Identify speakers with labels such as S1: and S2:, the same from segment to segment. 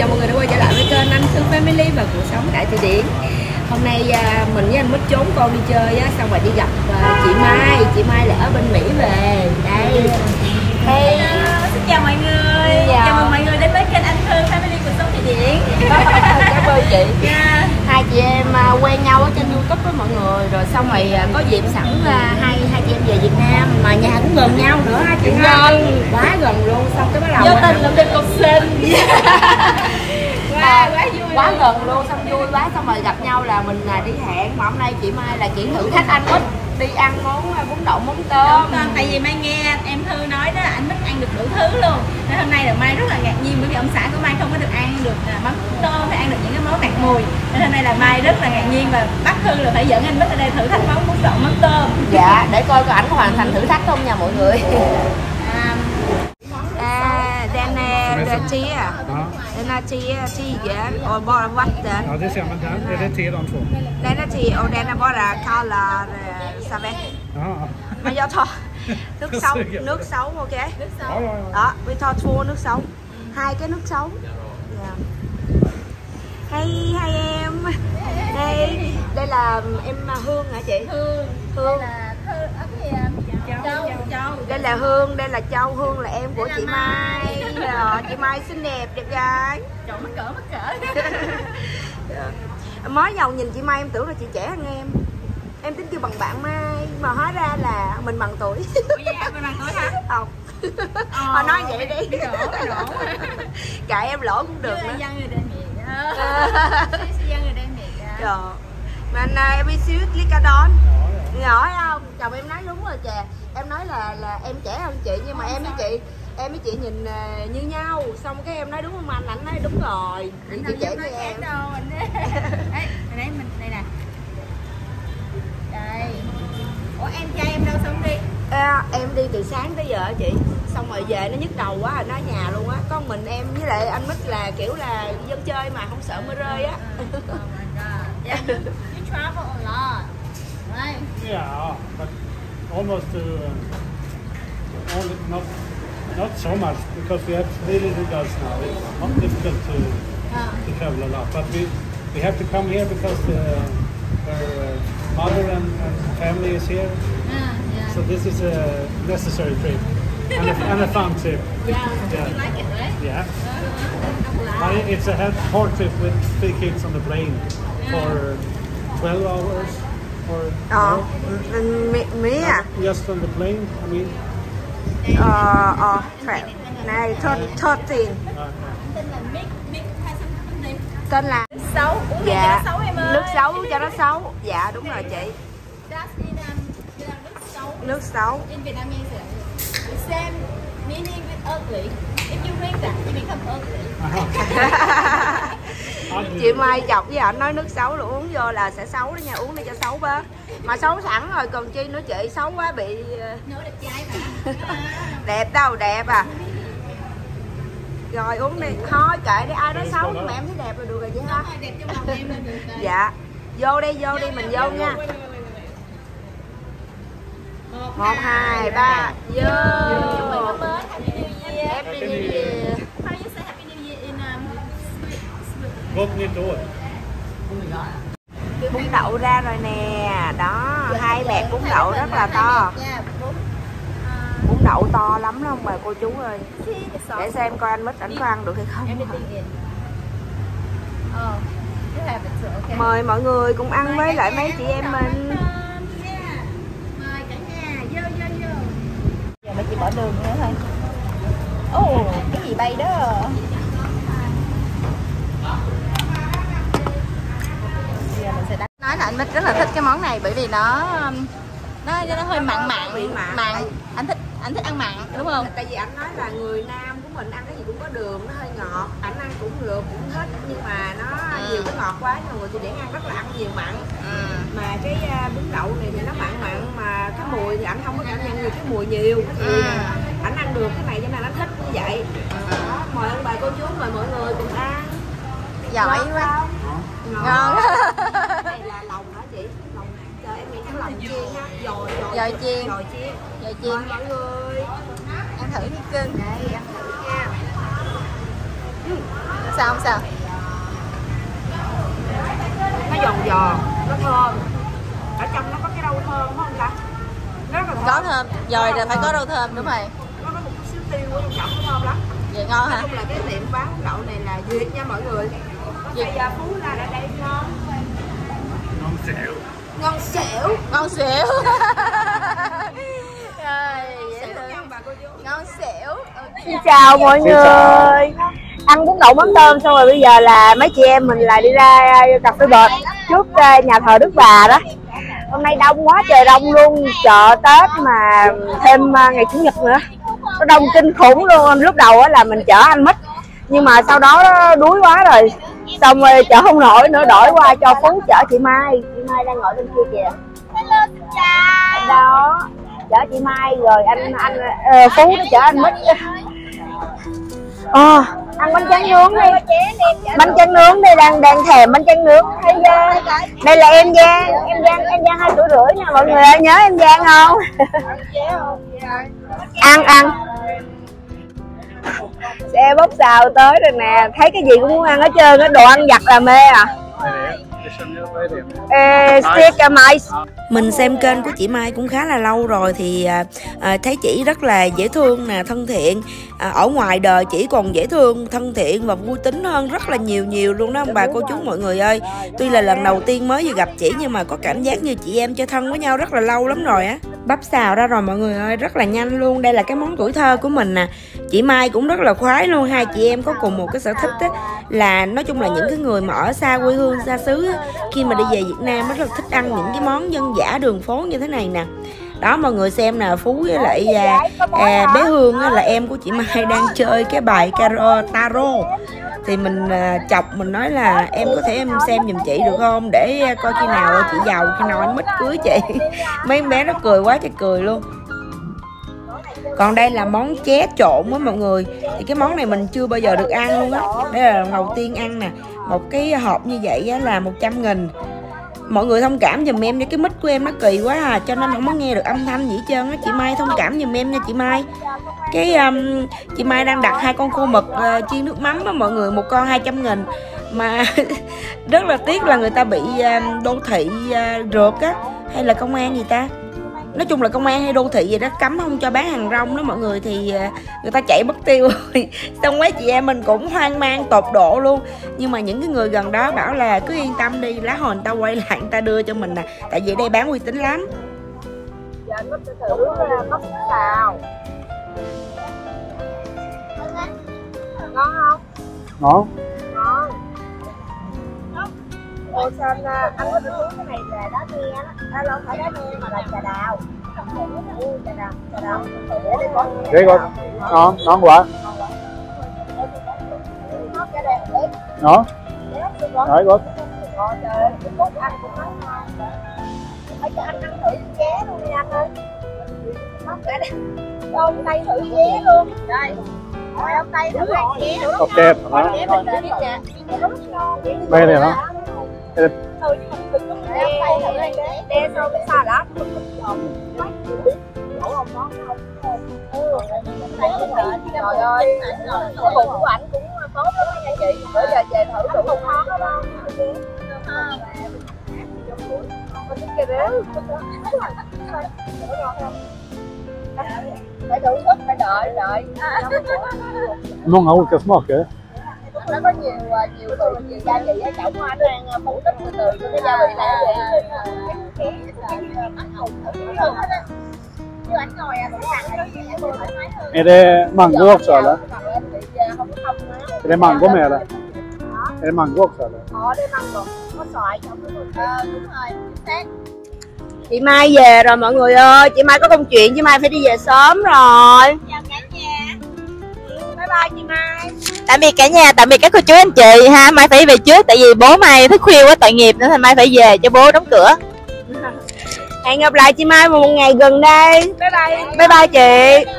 S1: chào mọi người đã quay trở lại với kênh Anh Thương Family và cuộc sống tại Thụy Điển. Hôm nay à, mình với anh Mít trốn con đi chơi á, xong rồi đi gặp à, chị Mai. Chị Mai là ở bên Mỹ về. Đây. Hey.
S2: Hello, xin chào mọi người.
S1: Chào.
S2: Chào mừng mọi người đến với kênh Anh Thương Family Cuộc Sống Thụy Điển
S1: ơn chị?
S2: Yeah.
S1: Hai chị em à, quen nhau ở trên Youtube với mọi người. Rồi xong rồi à, có dịp sẵn à, hai hai chị em về Việt Nam. Mà nhà cũng gần nhau nữa hai chị Nhân Quá gần luôn. Xong cái bắt đầu
S2: Vô tình làm được cuộc sinh
S1: quá quá vui. Quá gần luôn xong vui quá xong rồi gặp nhau là mình là đi hẹn mà hôm nay chị Mai là chị thử thách anh Mít đi ăn món à, bún đậu mắm tôm.
S2: Vâng, tại vì Mai nghe em Thư nói đó anh Mít ăn được đủ thứ luôn. Nên hôm nay là Mai rất là ngạc nhiên bởi vì ông xã của Mai không có được ăn được à, mắm tôm hay ăn được những cái món đặc mùi. Nên hôm nay là Mai rất là ngạc nhiên và bắt Thư là phải dẫn anh Mít ở đây thử thách món bún đậu mắm tôm.
S1: Dạ để coi có ảnh có hoàn thành thử thách không nha mọi người.
S2: À,
S1: det tio
S3: Ja.
S1: den är tio tiger och bara vatten
S3: ja, det ser man där. Är det te de två?
S1: den är tio och den är bara kalla eh, servett
S3: Ja.
S1: men jag tar nước
S3: Suger.
S1: nước sống ok.
S3: Ja, ja, ja.
S1: đó vi tar två nước sống hai cái nước sống dạ. hay hai em. Đây đây là em hương hả chị?
S2: Hương.
S1: Hương.
S2: Là Thư ở cái Châu Châu
S1: đây là hương đây là châu. Hương là em của
S2: Đây
S1: chị mai. Rồi, chị mai xinh đẹp đẹp gái.
S2: Trời mắc cỡ mắc cỡ.
S1: Mới đầu nhìn chị mai em tưởng là chị trẻ hơn em. Em tính kêu bằng bạn mai mà hóa ra là mình bằng tuổi.
S2: Ủa vậy em bên bằng tuổi hả?
S1: không.
S2: Ờ,
S1: Thôi nói vậy đi.
S2: biết lỗ, biết lỗ.
S1: Kệ em lỗ cũng được nữa.
S2: dân người đen miệng Sẽ dân người đen miệng
S1: Rồi này em đi xíu Licadon
S3: Ja, ja.
S1: Nhỏ không? Chồng em nói đúng rồi chè. Em nói là là em trẻ hơn chị nhưng mà em với chị Em với chị nhìn ờ, như nhau. Xong cái em nói đúng không anh? Anh nói đúng rồi.
S2: Anh
S1: chị trẻ
S2: nói
S1: em.
S2: đâu anh Đây, đây đây mình đây nè. Đây. Ủa em trai em đâu sống đi?
S1: À, Em đi từ sáng tới giờ chị. Xong rồi về nó nhức đầu quá rồi nó nhà luôn á. Có mình em với lại anh Mít là kiểu là dân chơi mà không sợ mưa rơi á.
S2: Oh
S3: Ja, but almost to uh, only not not so much because we have three little girls now. It's not difficult to
S2: Ờ.
S3: to travel a lot, but we we have to come here because uh, her uh, mother and, and family is here.
S2: À, yeah.
S3: So this is a necessary trip and a, and a fun trip.
S2: Yeah,
S3: Yeah.
S2: you like it, right?
S3: Yeah. But it's a hard- hard trip with three kids on the plane for 12 hours or
S1: Ờ. Mía, mía à
S3: Just on the plane, I mean.
S1: Ờ ờ phải. Này thơ thơ tiền
S3: Uh, uh,
S2: Tên là Nước xấu uống gì cho
S1: Dạ
S2: nó xấu em ơi
S1: Nước xấu cho nó xấu Dạ đúng rồi chị
S2: nước xấu
S1: Nước xấu
S2: in Vietnamese the same meaning with ugly. If you drink that, you become ugly.
S1: Chị Mai chọc với ảnh nói nước xấu là uống vô là sẽ xấu đó nha Uống để cho xấu bớt. Mà xấu sẵn rồi còn chi nữa chị Xấu quá bị ờ,
S2: đẹp trai mà.
S1: đẹp đâu đẹp à. Rồi uống đi Thôi kệ đi ai nói xấu nhưng mà em thấy đẹp là được rồi chị ha.
S2: Nói đẹp trong lòng em là được rồi.
S1: Dạ Vô đi vô đi mình vô nha.
S2: Một,
S1: một hai ba vô.
S2: Happy New Year. Swe-
S3: Gott nytt år.
S1: bún đậu ra rồi nè đó hai bẹt bún đậu rất là to
S2: bún.
S1: Bún đậu to lắm đó ông bà cô chú ơi để xem coi anh mít ảnh có ăn được hay không mời mọi người cùng ăn với lại mấy chị em mình.
S2: Mời cả nhà, vô vô vô. Giờ mà chị bỏ đường nữa thôi. Ồ, cái gì bay đó. Giờ mình sẽ đánh. Nói là anh Mít rất là thích cái món này bởi vì nó um, nó nó hơi mặn mặn.
S1: Mặn.
S2: anh thích anh thích ăn mặn đúng không?
S1: Tại vì anh nói là người nam của mình ăn cái gì cũng có đường nó hơi ngọt. Ảnh ăn cũng được cũng thích nhưng mà nó
S2: Ừ.
S1: nhiều cái ngọt quá mà người Thụy Điển ăn rất là ăn nhiều mặn.
S2: Ừ.
S1: mà cái à, bún đậu này thì nó mặn mặn mà cái mùi thì ảnh không có cảm nhận được cái mùi nhiều. Thì
S2: Ừ.
S1: ảnh ăn được cái này cho nên anh thích như vậy. Đó, mời ông bà cô chú mời mọi người cùng ăn.
S2: Giỏi
S1: Ngon
S2: quá. ngon
S1: ngon này là lòng hả chị lòng trời em lòng chiên ha dồi
S2: Dồi chiên.
S1: dồi chiên. Mời
S2: chiên
S1: mọi người.
S2: Ăn thử đi cưng.
S1: Đây ăn thử nha.
S2: Sao không sao?
S1: Nó giòn giòn nó thơm. Ở trong nó có cái rau thơm không ta? Nó rất là thơm.
S2: Có thơm. Rồi là phải có rau thơm đúng rồi.
S1: Nó có một chút xíu tiêu ở trong trọng nó thơm lắm.
S2: Vậy ngon
S1: nói
S2: hả
S1: chung là cái tiệm bán đậu này là duyệt nha mọi người. Bây giờ phú la ở đây ngon
S3: Non xẻo.
S1: Ngon xỉu
S2: ngon xỉu ngon xỉu
S4: Xin chào mọi người. Ăn bún đậu mắm tôm xong rồi bây giờ là mấy chị em mình lại đi ra cà phê bệt trước ờ, nhà thờ Đức Bà đó. Hôm nay đông quá trời đông luôn. Chợ Tết mà thêm ờ, ngày Chủ nhật nữa. Nó đông kinh khủng luôn. Lúc đầu á là mình chở anh Mít. Nhưng mà sau đó nó đuối quá rồi Xong rồi chở không nổi nữa đổi qua cho Phú chở chị Mai. Chị Mai đang ngồi bên kia kìa. Đó. Chở chị Mai rồi anh anh ờ, Phú nó chở anh Mít. Ờ, ăn bánh tráng nướng đi. Bánh tráng nướng đây đang đang thèm bánh tráng nướng. Thấy chưa? Đây là em Giang em Giang em Giang hai tuổi rưỡi nha mọi người ơi nhớ em Giang không? Ăn ăn xe bốc xào tới rồi nè, thấy cái gì cũng muốn ăn hết trơn á, đồ ăn giặt là mê à. Ê, steak mais
S1: mình xem kênh của chị Mai cũng khá là lâu rồi thì à, thấy chị rất là dễ thương nè thân thiện. À, ở ngoài đời chỉ còn dễ thương thân thiện và vui tính hơn rất là nhiều nhiều luôn đó ông bà cô chú mọi người ơi. Tuy là lần đầu tiên mới vừa gặp chị nhưng mà có cảm giác như chị em chơi thân với nhau rất là lâu lắm rồi á. Bắp xào ra rồi mọi người ơi rất là nhanh luôn. Đây là cái món tuổi thơ của mình nè. Chị Mai cũng rất là khoái luôn. Hai chị em có cùng một cái sở thích á là nói chung là những cái người mà ở xa quê hương xa xứ á, khi mà đi về Việt Nam rất là thích ăn những cái món dân dã đường phố như thế này nè. Đó mọi người xem nè phú với lại à, à, bé hương á, là em của chị mai đang chơi cái bài caro tarot thì mình à, chọc mình nói là em có thể em xem giùm chị được không? Để à, coi khi nào chị giàu khi nào anh mít cưới chị. Mấy em bé nó cười quá trời cười luôn. Còn đây là món ché trộn á mọi người. Thì cái món này mình chưa bao giờ được ăn luôn á. Đây là lần đầu tiên ăn nè một cái hộp như vậy á là 100 nghìn. Mọi người thông cảm giùm em nha cái mic của em nó kỳ quá à cho nên không có nghe được âm thanh gì hết trơn á. Chị Mai thông cảm giùm em nha chị Mai. Cái um, chị Mai đang đặt hai con khô mực uh, chiên nước mắm á mọi người một con 200 nghìn. Mà rất là tiếc là người ta bị uh, đô thị ờ, uh, rượt á. Hay là công an gì ta? Nói chung là công an hay đô thị gì đó cấm không cho bán hàng rong đó mọi người thì à, người ta chạy mất tiêu rồi. Xong mấy chị em mình cũng hoang mang tột độ luôn. Nhưng mà những cái người gần đó bảo là cứ yên tâm đi lá hồi người ta quay lại người ta đưa cho mình nè. Tại vì đây bán uy tín lắm.
S4: Giờ anh Mít sẽ thử bắp xào ngon không?
S3: Ngon.
S4: ngon Sao anh, à, anh có được uống cái này là đá me đó à, đâu phải đá me mà là trà đào Ừ, trà đào trà đào để
S3: Det är gott. Ja, ngon quá.
S4: nó để để
S3: är gott.
S4: Ồ trời cái cốt anh cũng nói ngon Phải cho anh ăn thử ché luôn đi anh ơi Nó cả đây Cho ông Tây thử ché luôn Đây Rồi ông Tây thử ăn ché
S3: Okej. Ja.
S4: Ché mình đến nè Rất ngon
S3: Vad är det då? Är det
S4: Ừ, nhưng mà đừng có đe tay thử ché Đe sau cái xa lát Chỗ ông nó không Ừ, trời ơi, cái bụng của ảnh cũng tốt lắm nha chị. Bữa giờ về thử đủ không ngon đó đó. Phải thưởng thức, phải đợi, đợi.
S3: många olika smaker?
S4: Nó có nhiều nhiều vị, nhiều gia vị ở trọng anh đang phân tích từ từ cho cái gia vị này cái à, hơn.
S3: Är det mango också eller? Är det mango med eller? Är det mango också eller?
S4: Họ để măng rồi, có xoài trong. Ờ, đúng rồi, chính xác. Chị Mai về rồi mọi người ơi, chị Mai có công chuyện, chị Mai phải đi về sớm rồi.
S2: chào cả nhà
S4: Bye bye chị Mai.
S2: Tạm biệt cả nhà tạm biệt các cô chú anh chị ha mai phải về trước tại vì bố mai thức khuya quá tội nghiệp nên mai phải về cho bố đóng cửa
S4: Hẹn gặp lại chị Mai vào một ngày gần đây. Bye bye. Bye bye chị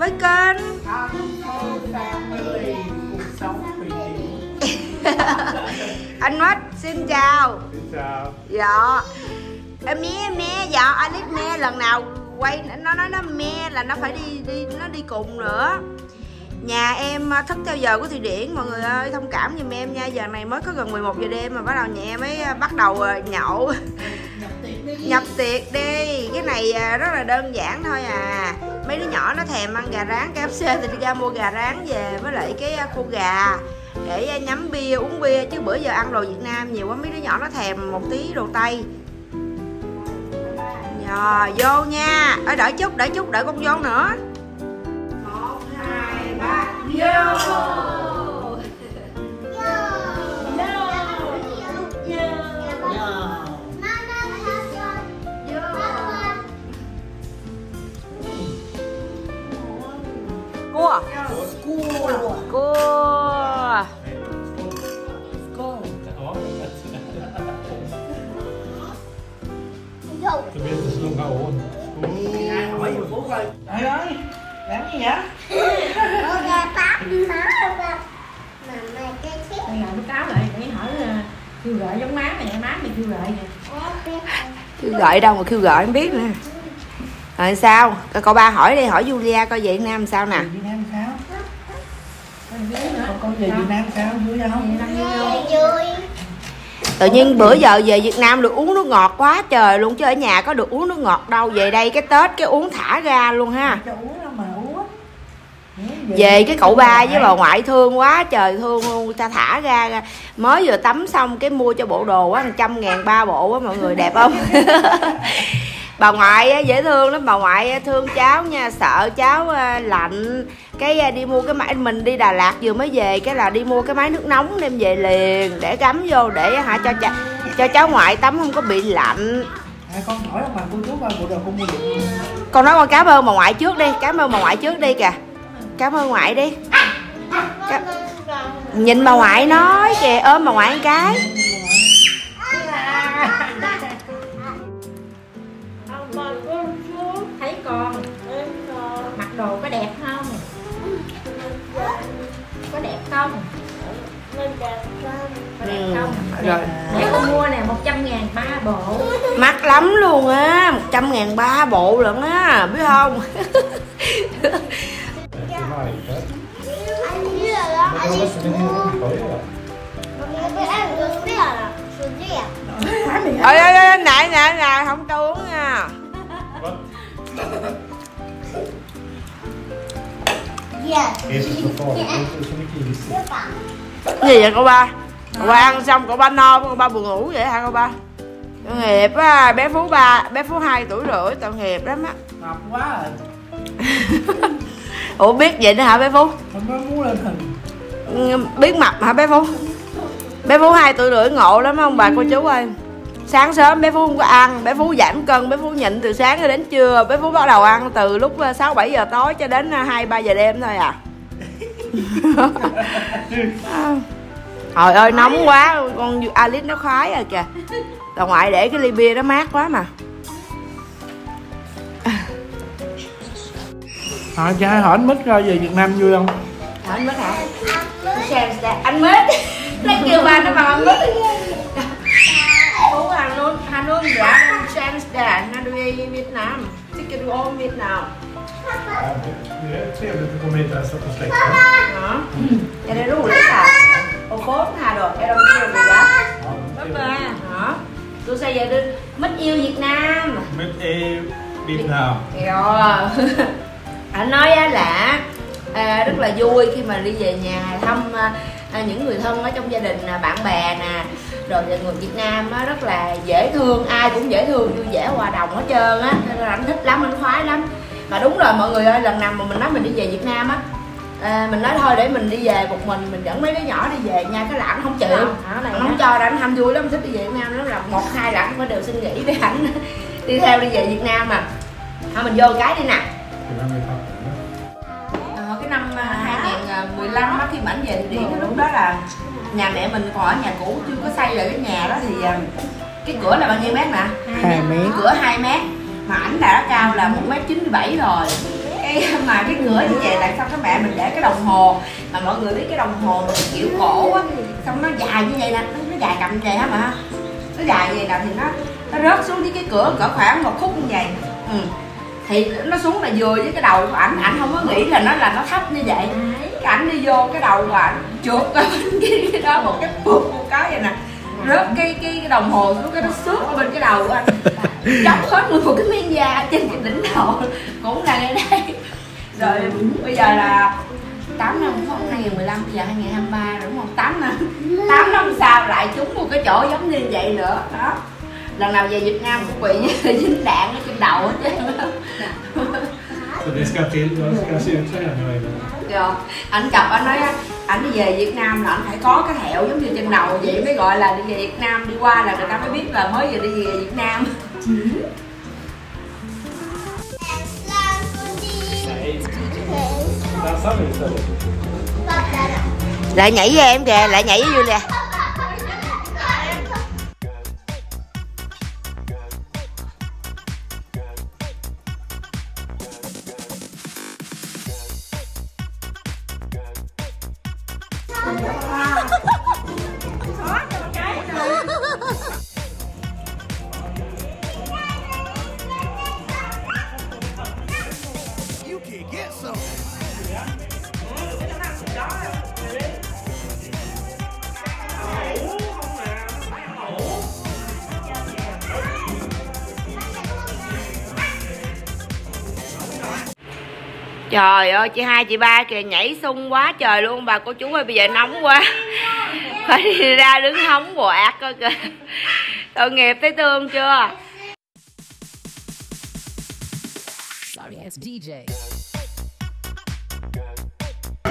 S1: với kênh anh mất xin chào.
S3: Xin chào.
S1: Dạ. Em mé mé dạ anh ít mé lần nào quay nó nói nó mé là nó phải đi đi nó đi cùng nữa. Nhà em à, thức theo giờ của thụy điển mọi người ơi thông cảm giùm em nha. Giờ này mới có gần 11 giờ đêm mà bắt đầu nhà em mới à, bắt đầu à, nhậu. Nhập tiệc đi. nhập tiệc đi. Cái này rất là đơn giản thôi à mấy đứa nhỏ nó thèm ăn gà rán KFC thì đi ra mua gà rán về với lại cái à, khô gà để à, nhắm bia, uống bia. Chứ bữa giờ ăn đồ Việt Nam nhiều quá, mấy đứa nhỏ nó thèm một tí đồ Tây. Rồi vô nha. Ở đợi chút đợi chút, đợi con vô nữa. Một, hai, ba, vô. Cua
S3: Du vet inte så långa ån.
S5: hỏi vừa phú coi trời ơi làm gì vậy
S2: Đây là lúc cáo lại để hỏi kêu gọi giống má mày má mày kêu gọi nè
S1: kêu gọi đâu mà kêu gọi không biết nè. rồi sao Coi cậu ba hỏi đi, hỏi Julia coi Việt Nam sao nè
S5: Việt Nam sao
S2: Còn dưới nữa
S5: con con về Việt Nam sao? Vui không?
S1: Tự nhiên bữa giờ về Việt Nam được uống nước ngọt quá trời luôn chứ ở nhà có được uống nước ngọt đâu. Về đây cái Tết cái uống thả ra luôn ha.
S5: Cho uống đâu mà uống
S1: về cái cậu ba với bà ngoại thương quá trời thương luôn. Ta thả ra mới vừa tắm xong cái mua cho bộ đồ á trăm ngàn ba bộ á mọi người đẹp không bà ngoại dễ thương lắm. Bà ngoại thương cháu nha sợ cháu lạnh. Cái đi mua cái máy mình đi Đà Lạt vừa mới về cái là đi mua cái máy nước nóng đem về liền để cắm vô để hả cho cha, cho cháu ngoại tắm không có bị lạnh.
S5: À, con hỏi ông bà cô chú coi bộ đồ con mua được
S1: con nói con cảm ơn bà ngoại trước đi cảm ơn bà ngoại trước đi kìa. Cảm ơn ngoại đi. Cảm- nhìn bà ngoại nói kìa ôm bà ngoại một cái Ừ,
S2: không
S1: rồi.
S2: Để con mua nè 100 ngàn ba bộ.
S1: Mắc lắm luôn á một trăm ngàn ba bộ lận á biết không? Ơi ơi ơi nãy nãy nãy không cho uống nha.
S3: Mycket is.
S1: gì vậy cô ba cậu ba ăn xong cậu ba no cậu ba buồn ngủ vậy hả cậu ba? Tội nghiệp á bé phú ba bé phú hai tuổi rưỡi tội nghiệp lắm á.
S5: Ngọc quá rồi
S1: ủa biết vậy nữa hả bé phú?
S5: Không muốn lên hình.
S1: Ừ, biết mập hả bé phú? Bé phú hai tuổi rưỡi ngộ lắm không bà cô chú ơi? Sáng sớm bé phú không có ăn bé phú giảm cân bé phú nhịn từ sáng cho đến trưa. Bé phú bắt đầu ăn từ lúc ờ, sáu bảy giờ tối cho đến ờ, hai ba giờ đêm thôi à trời ơi nóng quá. con alice nó khoái rồi kìa. Bà ngoại để cái ly bia nó mát quá mà.
S5: Hỏi cha hỏi anh mít coi về Việt Nam vui không?
S1: Hỏi anh mít hả? Anh mít. Nó kêu ba nó bằng anh mít. Phú Hà Nội Hà Nội đã chance där när du är i Vietnam tycker du om Vietnam
S3: det är trevligt att komma hit och hälsa på släkten.
S1: ja yêu Việt Nam.
S3: Mitt är Vietnam.
S1: Rồi Anh nói là à, rất là vui khi mà đi về nhà thăm à, à, những người thân ở trong gia đình à, bạn bè nè rồi người Việt Nam á, rất là dễ thương ai cũng dễ thương vui vẻ hòa đồng hết trơn á. Nên là anh thích lắm anh khoái lắm. Mà đúng rồi mọi người ơi lần nào mà mình nói mình đi về Việt Nam á à, mình nói thôi để mình đi về một mình mình dẫn mấy đứa nhỏ đi về nha cái là anh không chịu. Anh không cho là anh ham vui lắm thích đi về Việt Nam nó là một hai là anh phải đều xin nghỉ để anh đi theo đi về Việt Nam mà. Thôi mình vô cái đi nè.
S3: Var med pappa.
S1: Ờ, cái năm à, 2015 á, khi mà ảnh về Thụy Điển á, lúc đó là nhà mẹ mình còn ở nhà cũ chưa có xây lại cái nhà đó thì à, cái cửa là bao nhiêu mét nè
S5: hai mét.
S1: Cửa 2 mét. Mà ảnh đã cao là một mét 97 rồi cái mà cái ngửa như vậy tại sao các mẹ mình để cái đồng hồ mà mọi người biết cái đồng hồ mà kiểu cổ á xong nó dài như vậy nè nó dài cầm như vậy mà nó dài như vậy nào thì nó nó rớt xuống dưới cái cửa cỡ khoảng một khúc như vậy. Ừ. thì nó xuống là vừa với cái đầu của ảnh ảnh không có nghĩ là nó là nó thấp như vậy. Cái ảnh đi vô cái đầu của ảnh trượt cái, cái đó một cái bụt một cái vậy nè rớt cái cái, cái đồng hồ xuống cái nó xước ở bên cái đầu của anh. Chống hết nguyên một cái miếng da trên cái đỉnh đầu. Cũng là ngay đây. Rồi bây giờ là 8 năm không? 2015 bây giờ 2023 rồi đúng không? 8 năm. 8 năm sau lại trúng một cái chỗ giống như vậy nữa. Đó. Lần nào về Việt Nam cũng bị dính đạn ở trên đầu hết trơn
S3: Så det ska till, jag ska se ut så här nu
S1: anh chọc anh nói đi về Việt Nam là anh phải có cái thẹo giống như trên đầu vậy mới gọi là đi về Việt Nam đi qua là người ta mới biết là mới vừa đi về Việt Nam
S3: istället.
S1: lại nhảy với em kìa lại nhảy với Julia Trời ơi chị hai chị ba kìa nhảy sung quá trời luôn bà cô chú ơi bây giờ nóng quá. Phải đi ra đứng hóng quạt coi kìa. Tội nghiệp thấy thương chưa.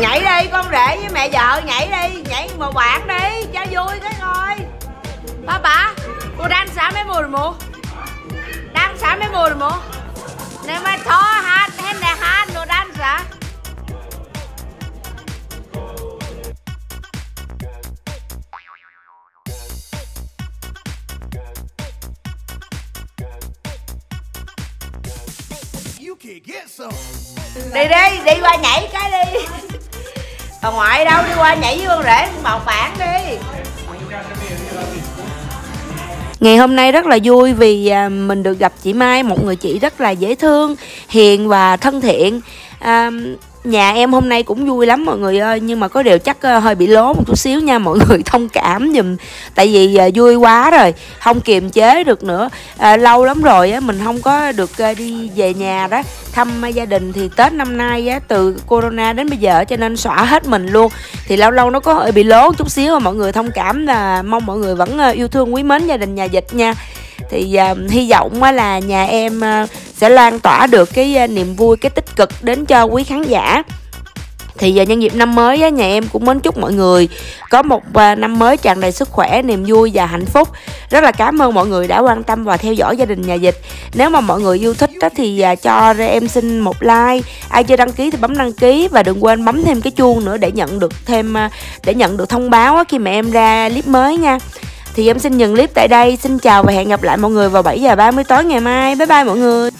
S1: Nhảy đi con rể với mẹ vợ nhảy đi Nhảy một bạn đi cho vui cái coi. Ba bà Cô đang xả mấy mùi mù Đang xả mấy mùi mù Nè mà thó đi đi đi qua nhảy cái đi. Bà ngoại đâu đi qua nhảy với con rể một bản đi. Ngày hôm nay rất là vui vì à, mình được gặp chị Mai, một người chị rất là dễ thương, hiền và thân thiện. À, nhà em hôm nay cũng vui lắm mọi người ơi, nhưng mà có điều chắc ờ, hơi bị lố một chút xíu nha mọi người thông cảm giùm. Tại vì ờ, vui quá rồi, không kiềm chế được nữa. À, lâu lắm rồi á mình không có được đi về nhà đó thăm gia đình thì Tết năm nay á từ corona đến bây giờ cho nên xóa hết mình luôn. Thì lâu lâu nó có hơi bị lố chút xíu mà mọi người thông cảm là mong mọi người vẫn yêu thương quý mến gia đình nhà dịch nha thì uh, hy vọng là nhà em uh, sẽ lan tỏa được cái à, niềm vui cái tích cực đến cho quý khán giả thì giờ nhân dịp năm mới á, nhà em cũng muốn chúc mọi người có một à, năm mới tràn đầy sức khỏe, niềm vui và hạnh phúc. Rất là cảm ơn mọi người đã quan tâm và theo dõi gia đình nhà dịch. Nếu mà mọi người yêu thích á, thì à, cho em xin một like. Ai chưa đăng ký thì bấm đăng ký và đừng quên bấm thêm cái chuông nữa để nhận được thêm để nhận được thông báo á, khi mà em ra clip mới nha. Thì em xin dừng clip tại đây. Xin chào và hẹn gặp lại mọi người vào 7 giờ 30 tối ngày mai. Bye bye mọi người.